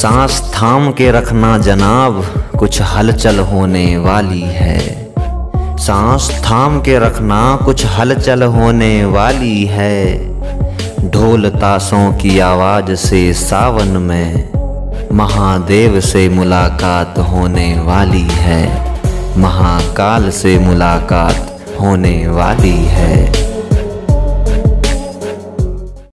सांस थाम के रखना जनाब, कुछ हलचल होने वाली है। सांस थाम के रखना कुछ हलचल होने वाली है। ढोल ताशों की आवाज़ से सावन में, महादेव से मुलाकात होने वाली है। महाकाल से मुलाकात होने वाली है।